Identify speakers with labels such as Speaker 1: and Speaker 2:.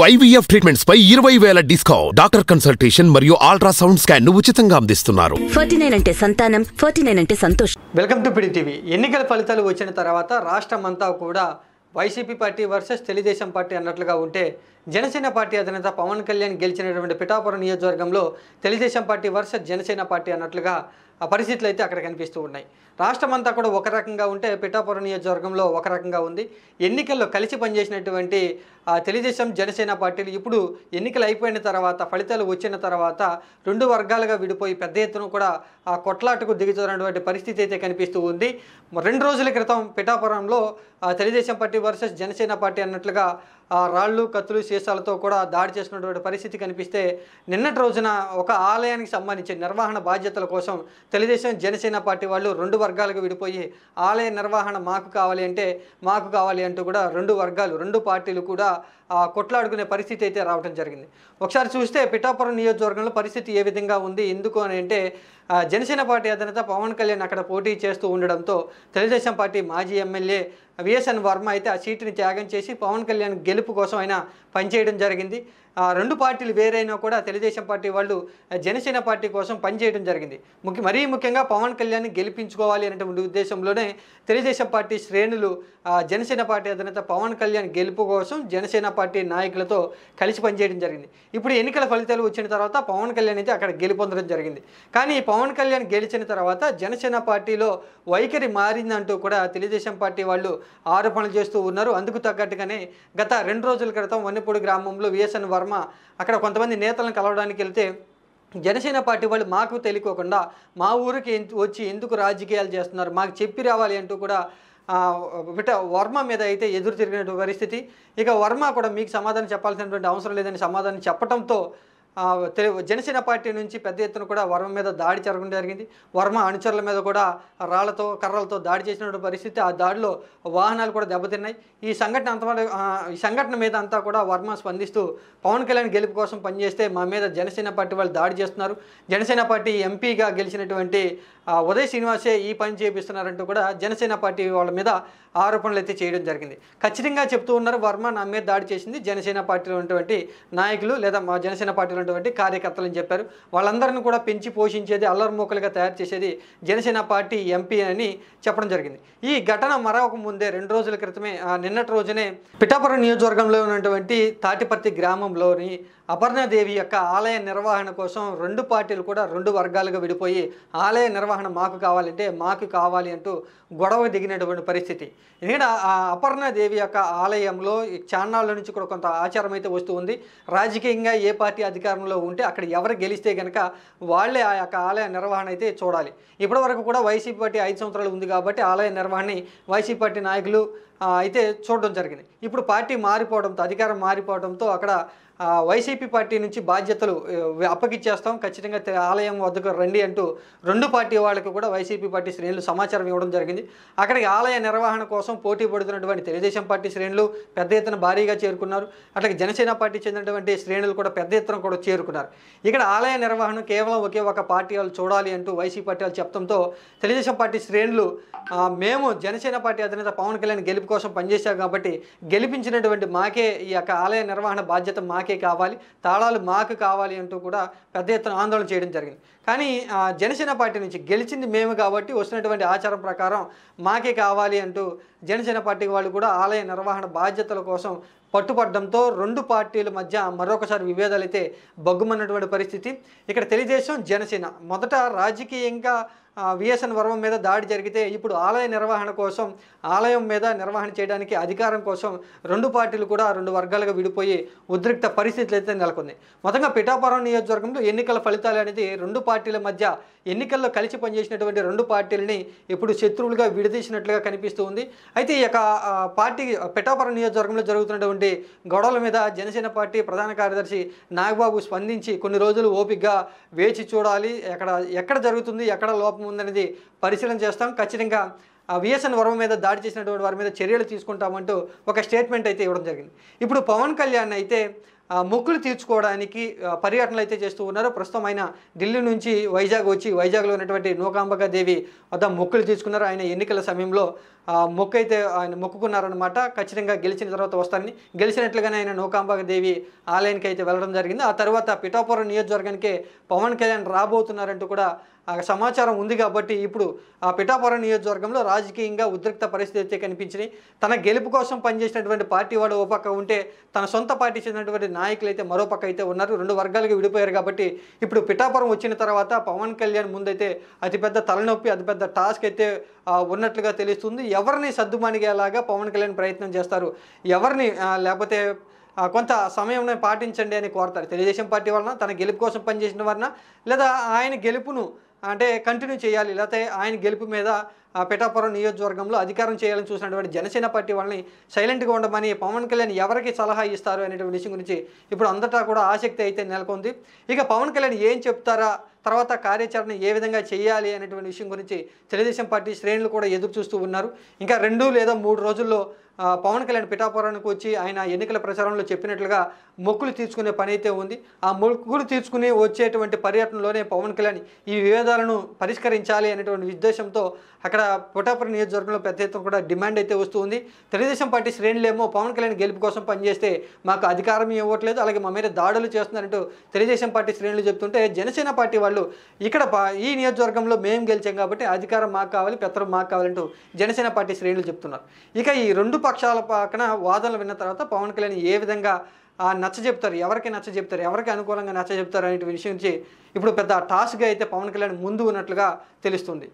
Speaker 1: IVF treatments పై ఇరవై వేల డిస్కౌంట్. డాక్టర్ కన్సల్టేషన్ మరియు అల్ట్రాసౌండ్ స్కాన్ను ఉచితంగా అందిస్తున్నారు.
Speaker 2: ఫార్టీ నైన్ అంటే సంతానం ఫార్టీ నైన్ అంటే సంతోషం.
Speaker 3: Welcome to PD TV. ఎన్నికల ఫలితాలు వచ్చిన తర్వాత రాష్ట్రం అంతా కూడా YCP party versus Telugu Desam party అన్నట్లుగా ఉంటే జనసేన పార్టీ అధినేత పవన్ కళ్యాణ్ గెలిచినటువంటి పిఠాపురం నియోజకవర్గంలో Telugu Desam party versus Janasena party అన్నట్లుగా పరిస్థితులు అయితే అక్కడ కనిపిస్తూ ఉన్నాయి. రాష్ట్రం అంతా కూడా ఒక రకంగా ఉంటే పిఠాపురం నియోజకవర్గంలో ఒక రకంగా ఉంది. ఎన్నికల్లో కలిసి పనిచేసినటువంటి తెలుగుదేశం జనసేన పార్టీలు ఇప్పుడు ఎన్నికలు అయిపోయిన తర్వాత ఫలితాలు వచ్చిన తర్వాత రెండు వర్గాలుగా విడిపోయి పెద్ద ఎత్తున కూడా ఆ కొట్లాటకు దిగుతున్నటువంటి పరిస్థితి అయితే కనిపిస్తూ ఉంది. రెండు రోజుల క్రితం పిఠాపురంలో Telugu Desam party versus Janasena party అన్నట్లుగా రాళ్ళు కత్తులు సీసాలతో కూడా దాడి చేసినటువంటి పరిస్థితి కనిపిస్తే నిన్నటి రోజున ఒక ఆలయానికి సంబంధించి నిర్వహణ బాధ్యతల కోసం తెలుగుదేశం జనసేన పార్టీ వాళ్ళు రెండు వర్గాలకు విడిపోయి ఆలయ నిర్వహణ మాకు కావాలి అంటే మాకు కావాలి అంటూ కూడా రెండు వర్గాలు రెండు పార్టీలు కూడా కొట్లాడుకునే పరిస్థితి అయితే రావడం జరిగింది. ఒకసారి చూస్తే పిఠాపురం నియోజకవర్గంలో పరిస్థితి ఏ విధంగా ఉంది? ఎందుకు అని అంటే జనసేన పార్టీ అధినేత పవన్ కళ్యాణ్ అక్కడ పోటీ చేస్తూ ఉండడంతో తెలుగుదేశం పార్టీ మాజీ ఎమ్మెల్యే విఎస్ఎన్ వర్మ అయితే ఆ సీటుని త్యాగం చేసి పవన్ కళ్యాణ్ గెలుపు కోసం ఆయన పనిచేయడం జరిగింది. రెండు పార్టీలు వేరైనా కూడా తెలుగుదేశం పార్టీ వాళ్ళు జనసేన పార్టీ కోసం పనిచేయడం జరిగింది. ముఖ్య మరీ ముఖ్యంగా పవన్ కళ్యాణ్ గెలిపించుకోవాలి అనేటువంటి ఉద్దేశంలోనే తెలుగుదేశం పార్టీ శ్రేణులు జనసేన పార్టీ అధినేత పవన్ కళ్యాణ్ గెలుపు కోసం జనసేన పార్టీ నాయకులతో కలిసి పనిచేయడం జరిగింది. ఇప్పుడు ఎన్నికల ఫలితాలు వచ్చిన తర్వాత పవన్ కళ్యాణ్ అయితే అక్కడ గెలుపొందడం జరిగింది. కానీ పవన్ కళ్యాణ్ గెలిచిన తర్వాత జనసేన పార్టీలో వైఖరి మారిందంటూ కూడా తెలుగుదేశం పార్టీ వాళ్ళు ఆరోపణలు చేస్తూ ఉన్నారు. అందుకు తగ్గట్టుగానే గత రెండు రోజుల క్రితం వన్నెపూడి గ్రామంలో విఎస్ఎన్ వర్మ అక్కడ కొంతమంది నేతలను కలవడానికి వెళ్తే జనసేన పార్టీ వాళ్ళు మాకు తెలియకోకుండా మా ఊరికి వచ్చి ఎందుకు రాజకీయాలు చేస్తున్నారు? మాకు చెప్పి రావాలి అంటూ కూడా విట బిట వర్మ మీద అయితే ఎదురు తిరిగినటువంటి పరిస్థితి. ఇక వర్మ కూడా మీకు సమాధానం చెప్పాల్సినటువంటి అవసరం లేదని సమాధానం చెప్పడంతో జనసేన పార్టీ నుంచి పెద్ద ఎత్తున కూడా వర్మ మీద దాడి జరగడం జరిగింది. వర్మ అనుచరుల మీద కూడా రాళ్ళతో కర్రలతో దాడి చేసినటువంటి పరిస్థితి. ఆ దాడిలో వాహనాలు కూడా దెబ్బతిన్నాయి. ఈ సంఘటన అంత ఈ సంఘటన మీద అంతా కూడా వర్మ స్పందిస్తూ పవన్ కళ్యాణ్ గెలుపు కోసం పనిచేస్తే మా మీద జనసేన పార్టీ వాళ్ళు దాడి చేస్తున్నారు. జనసేన పార్టీ ఎంపీగా గెలిచినటువంటి ఉదయ్ శ్రీనివాసే ఈ పని చేపిస్తున్నారంటూ కూడా జనసేన పార్టీ వాళ్ళ మీద ఆరోపణలు అయితే చేయడం జరిగింది. ఖచ్చితంగా చెప్తూ ఉన్నారు వర్మ నా మీద దాడి చేసింది జనసేన పార్టీలో ఉన్నటువంటి నాయకులు లేదా మా జనసేన పార్టీలో ఉన్నటువంటి కార్యకర్తలు అని చెప్పారు. వాళ్ళందరిని కూడా పెంచి పోషించేది అల్లరిమూకలుగా తయారు చేసేది జనసేన పార్టీ ఎంపీ అని చెప్పడం జరిగింది. ఈ ఘటన మరొక ముందే రెండు రోజుల క్రితమే నిన్నటి రోజునే పిఠాపురం నియోజకవర్గంలో ఉన్నటువంటి తాటిపర్తి గ్రామంలోని అపర్ణాదేవి యొక్క ఆలయ నిర్వహణ కోసం రెండు పార్టీలు కూడా రెండు వర్గాలుగా విడిపోయి ఆలయ నిర్వహణ మాకు కావాలంటే మాకు కావాలి అంటూ గొడవ దిగినటువంటి పరిస్థితి. ఎందుకంటే ఆ అపర్ణాదేవి యొక్క ఆలయంలో చాన్నాళ్ళ నుంచి కూడా కొంత ఆచారం అయితే వస్తూ ఉంది. రాజకీయంగా ఏ పార్టీ అధికారంలో ఉంటే అక్కడ ఎవరు గెలిస్తే కనుక వాళ్ళే ఆ యొక్క ఆలయ నిర్వహణ అయితే చూడాలి. ఇప్పటివరకు కూడా వైసీపీ పార్టీ ఐదు సంవత్సరాలు ఉంది కాబట్టి ఆలయ నిర్వహణని వైసీపీ పార్టీ నాయకులు అయితే చూడడం జరిగింది. ఇప్పుడు పార్టీ మారిపోవడంతో అధికారం మారిపోవడంతో అక్కడ వైసీపీ పార్టీ నుంచి బాధ్యతలు అప్పగిచ్చేస్తాం ఖచ్చితంగా ఆలయం వద్దకు రండి అంటూ రెండు పార్టీ వాళ్ళకి కూడా వైసీపీ పార్టీ శ్రేణులు సమాచారం ఇవ్వడం జరిగింది. అక్కడికి ఆలయ నిర్వహణ కోసం పోటీ పడుతున్నటువంటి తెలుగుదేశం పార్టీ శ్రేణులు పెద్ద ఎత్తున భారీగా చేరుకున్నారు. అట్లాగే జనసేన పార్టీ చెందినటువంటి శ్రేణులు కూడా పెద్ద ఎత్తున కూడా చేరుకున్నారు. ఇక్కడ ఆలయ నిర్వహణ కేవలం ఒకే ఒక పార్టీ వాళ్ళు చూడాలి అంటూ వైసీపీ పార్టీ వాళ్ళు చెప్పడంతో తెలుగుదేశం పార్టీ శ్రేణులు మేము జనసేన పార్టీ అధినేత పవన్ కళ్యాణ్ గెలుపు కోసం పనిచేశాం కాబట్టి గెలిపించినటువంటి మాకే ఈ యొక్క ఆలయ నిర్వహణ బాధ్యత మాకే కావాలి తాళాలు మాకు కావాలి అంటూ కూడా పెద్ద ఎత్తున ఆందోళన చేయడం జరిగింది. కానీ ఆ, జనసేన పార్టీ నుంచి గెలిచింది మేము కాబట్టి వస్తున్నటువంటి ఆచారం ప్రకారం మాకే కావాలి అంటూ జనసేన పార్టీ వాళ్ళు కూడా ఆలయ నిర్వహణ బాధ్యతల కోసం పట్టుపడడంతో రెండు పార్టీల మధ్య మరొకసారి విభేదాలు అయితే బగ్గుమన్నటువంటి పరిస్థితి. ఇక్కడ తెలుగుదేశం జనసేన. మొదట రాజకీయంగా విఎస్ఎన్ వర్మ మీద దాడి జరిగితే ఇప్పుడు ఆలయ నిర్వహణ కోసం ఆలయం మీద నిర్వహణ చేయడానికి అధికారం కోసం రెండు పార్టీలు కూడా రెండు వర్గాలుగా విడిపోయి ఉద్రిక్త పరిస్థితులు అయితే నెలకొంది. మొత్తంగా పిఠాపురం నియోజకవర్గంలో ఎన్నికల ఫలితాలు అనేది రెండు పార్టీల మధ్య ఎన్నికల్లో కలిసి పనిచేసినటువంటి రెండు పార్టీలని ఇప్పుడు శత్రువులుగా విడదీసినట్లుగా కనిపిస్తూ ఉంది. అయితే ఈ యొక్క పార్టీ పిఠాపురం నియోజకవర్గంలో జరుగుతున్నటువంటి గొడవల మీద జనసేన పార్టీ ప్రధాన కార్యదర్శి నాగబాబు స్పందించి కొన్ని రోజులు ఓపికగా వేచి చూడాలి. ఎక్కడ ఎక్కడ జరుగుతుంది ఎక్కడ లోపం ఉందనేది పరిశీలన చేస్తాం. ఖచ్చితంగా విఎస్ఎన్ వర్మ మీద దాడి చేసినటువంటి వారి మీద చర్యలు తీసుకుంటామంటూ ఒక స్టేట్మెంట్ అయితే ఇవ్వడం జరిగింది. ఇప్పుడు పవన్ కళ్యాణ్ అయితే మొక్కులు తీర్చుకోవడానికి పర్యటనలు అయితే చేస్తూ ఉన్నారు. ప్రస్తుతం ఆయన ఢిల్లీ నుంచి వైజాగ్ వచ్చి వైజాగ్లో ఉన్నటువంటి నూకాంబక దేవి వద్ద మొక్కులు తీసుకున్నారు. ఆయన ఎన్నికల సమయంలో ఆ, మొక్కు అయితే ఆయన మొక్కుకున్నారనమాట ఖచ్చితంగా గెలిచిన తర్వాత వస్తారని. గెలిచినట్లుగానే ఆయన నూకాంబక దేవి ఆలయానికి అయితే వెళ్ళడం జరిగింది. ఆ తర్వాత పిఠాపురం నియోజకవర్గానికి పవన్ కళ్యాణ్ రాబోతున్నారంటూ కూడా సమాచారం ఉంది కాబట్టి ఇప్పుడు ఆ పిఠాపురం నియోజకవర్గంలో రాజకీయంగా ఉద్రిక్త పరిస్థితి అయితే కనిపించినాయి తన గెలుపు కోసం పనిచేసినటువంటి పార్టీ వాడు ఓ పక్క ఉంటే తన సొంత పార్టీ చెందినటువంటి నాయకులు అయితే మరో పక్క అయితే ఉన్నారు. రెండు వర్గాలుగా విడిపోయారు కాబట్టి ఇప్పుడు పిఠాపురం వచ్చిన తర్వాత పవన్ కళ్యాణ్ ముందైతే అతిపెద్ద తలనొప్పి అతిపెద్ద టాస్క్ అయితే ఉన్నట్లుగా తెలుస్తుంది. ఎవరిని సర్దుమణిగేలాగా పవన్ కళ్యాణ్ ప్రయత్నం చేస్తారు? ఎవరిని లేకపోతే కొంత సమయం పాటించండి అని కోరతారు. తెలుగుదేశం పార్టీ వలన తన గెలుపు కోసం పనిచేసిన వలన లేదా ఆయన గెలుపును అంటే కంటిన్యూ చేయాలి. లేకపోతే ఆయన గెలుపు మీద పిఠాపురం నియోజకవర్గంలో అధికారం చేయాలని చూసినటువంటి జనసేన పార్టీ వాళ్ళని సైలెంట్గా ఉండమని పవన్ కళ్యాణ్ ఎవరికి సలహా ఇస్తారు అనేటువంటి విషయం గురించి ఇప్పుడు అంతటా కూడా ఆసక్తి అయితే నెలకొంది. ఇక పవన్ కళ్యాణ్ ఏం చెప్తారా? తర్వాత కార్యాచరణ ఏ విధంగా చేయాలి అనేటువంటి విషయం గురించి తెలుగుదేశం పార్టీ శ్రేణులు కూడా ఎదురు చూస్తూ ఉన్నారు. ఇంకా రెండు లేదా మూడు రోజుల్లో పవన్ కళ్యాణ్ పిఠాపురానికి వచ్చి ఆయన ఎన్నికల ప్రచారంలో చెప్పినట్లుగా మొక్కులు తీర్చుకునే పని అయితే ఉంది. ఆ మొక్కులు తీర్చుకుని వచ్చేటువంటి పర్యటనలోనే పవన్ కళ్యాణ్ ఈ వివాదాలను పరిష్కరించాలి అనేటువంటి ఉద్దేశంతో అక్కడ పిఠాపురం నియోజకవర్గంలో పెద్ద ఎత్తున కూడా డిమాండ్ అయితే వస్తుంది తెలుగుదేశం పార్టీ శ్రేణులేమో పవన్ కళ్యాణ్ గెలుపు కోసం పనిచేస్తే మాకు అధికారం ఇవ్వట్లేదు అలాగే మా మీద దాడులు చేస్తున్నారంటూ తెలుగుదేశం పార్టీ శ్రేణులు చెప్తుంటే జనసేన పార్టీ వాళ్ళు ఇక్కడ ఈ నియోజకవర్గంలో మేము గెలిచాం కాబట్టి అధికారం మాకు కావాలి పెత్తనం మాకు కావాలంటూ జనసేన పార్టీ శ్రేణులు చెప్తున్నారు. ఇక ఈ రెండు పక్షాల పక్కన వాదనలు విన్న తర్వాత పవన్ కళ్యాణ్ ఏ విధంగా నచ్చ చెప్తారు ఎవరికి నచ్చ చెప్తారు ఎవరికి అనుకూలంగా నచ్చ చెప్తారు అనే విషయం నుంచి ఇప్పుడు పెద్ద టాస్క్గా అయితే పవన్ కళ్యాణ్ ముందు ఉన్నట్లుగా తెలుస్తుంది.